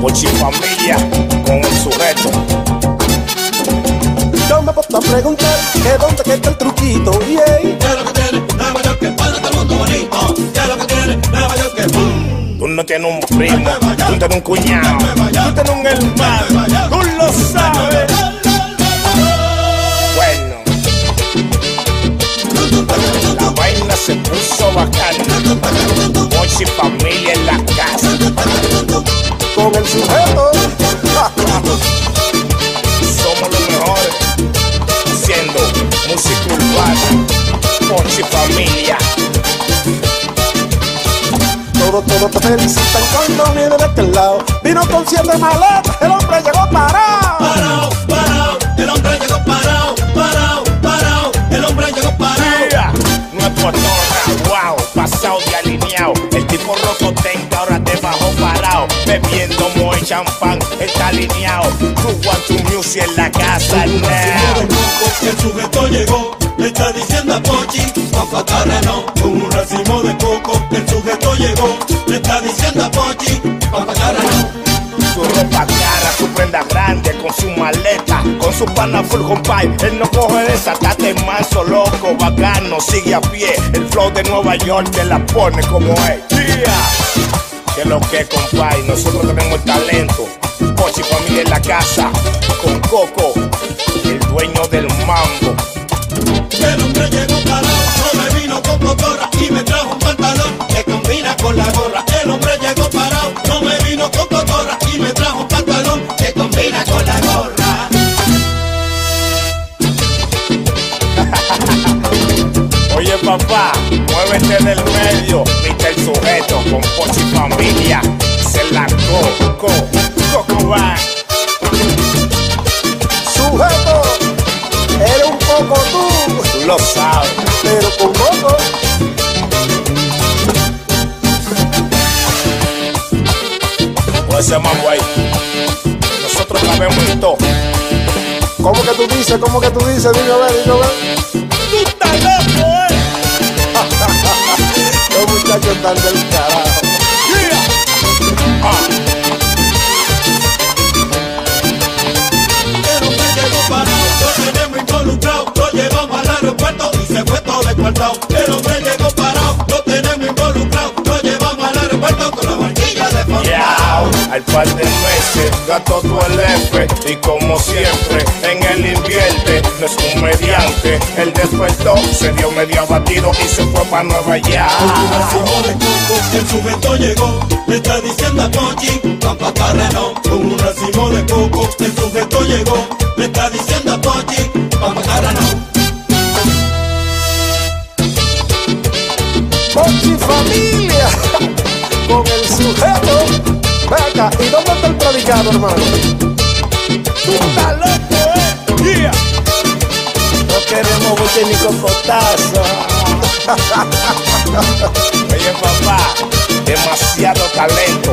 Pochi familia con el sujeto. Yo me puedo a preguntar que dónde que está el truquito. Yeah. Ya lo que tiene Nueva York que para todo el mundo bonito. Ya lo que tiene Nueva York que ¡pum! Tú no tienes un primo, tú tienes un cuñado, tú tienes un hermano, tú lo sabes. Bueno, la vaina se puso bacana. Pochi familia Pochi familia. Todo, todo te felicitan cuando viene de aquel lado. Vino con siete maletas, el hombre llegó parado. Parado, parado, el hombre llegó parado, parado, parado, el hombre llegó parado. Mira, es por wow, pasado de alineado. El tipo roto tenga ahora te bajó parado. Bebiendo moe champán, está alineado. Tú want to music en la casa now. Le está diciendo a Pochi, papá carreno. Su ropa cara, su prenda grande, con su maleta, con su pana full compay. Él no coge de esa, tate manso, loco, bacano, sigue a pie. El flow de Nueva York te la pone como es. Yeah. Que lo que compay, nosotros tenemos el talento. Pochi familia en la casa, con Coco, el dueño del mambo. Papá, muévete del medio, viste el sujeto con Pochi familia. Se la coco, coco va. Sujeto. Eres un poco tú, Tú lo sabes. pero con poco. Con ese mambo ahí. Nosotros sabemos en todo. ¿Cómo que tú dices? ¿Cómo que tú dices? Dime a ver, dime a ver. Tú estás están del hombre llegó parado, lo tenemos involucrado, lo llevamos al aeropuerto y se fue todo descuartado. El hombre llegó parado, Al par de meses gastó todo el F y como siempre en el invierte no es un mediante. Él despertó, se dio medio abatido y se fue para Nueva Un York. racimo de coco el sujeto llegó, le está diciendo a Pochi, papá carreno. Con un racimo de coco el sujeto llegó, le está diciendo a Pochi, papá carreno. Pochi familia. ¿Y dónde está el predicado, hermano? Tú estás loco, eh. Yeah. No queremos bote ni cocotazo. Oye papá, demasiado talento.